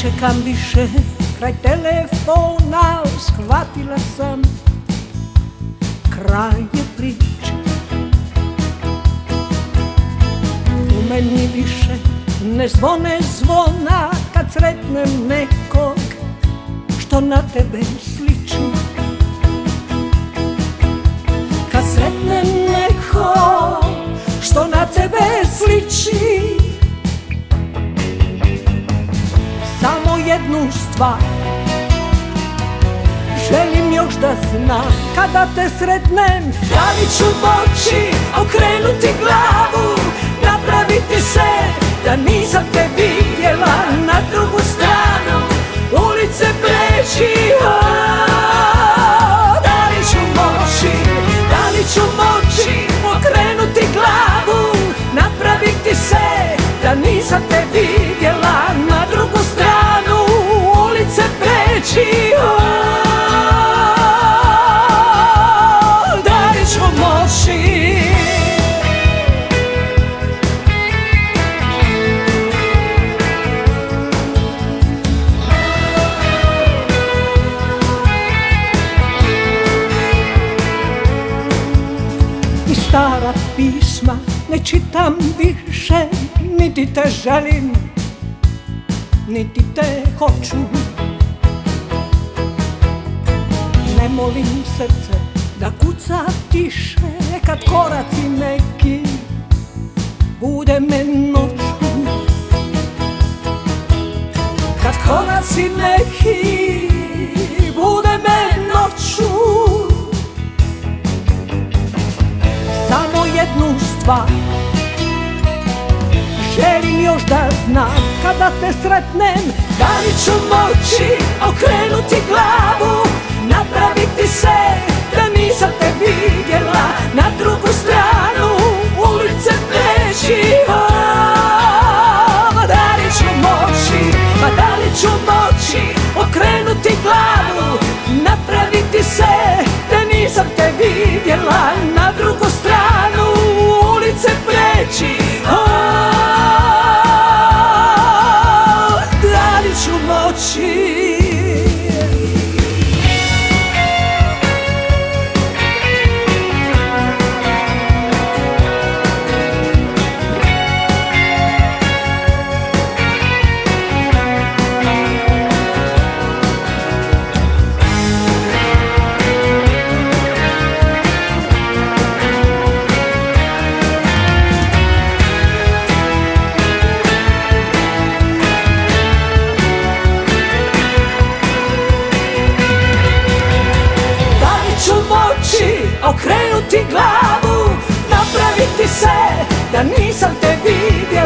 čekam više kraj telefona Shvatila sam. Kraj je priče. U meni više ne zvone zvona Kad sretnem nekog što na tebe sliči. Kad sretnem jednu Želim još da znam kada te sretnem. Da ću moći okrenuti glavu Napraviti se da nisam te vidjela Na drugu stranu ulice preći? Da li ću moći, da ću moći okrenuti glavu Napraviti se da nisam te vidjela pisma ne čitam više Niti te želim, niti te hoću. Ne molim srce da kuca tiše Kad koraci neki bude me stvar Želim još da znam kada te sretnem Da li ću moći okrenuti glavu Napraviti se da nisam te vidjela. Na drugu stranu ulice preći da li ću moći, ma da li ću moći Okrenuti glavu, napraviti se da nisam te vidjela okrenuti glavu Napraviti se da nisam te vidio.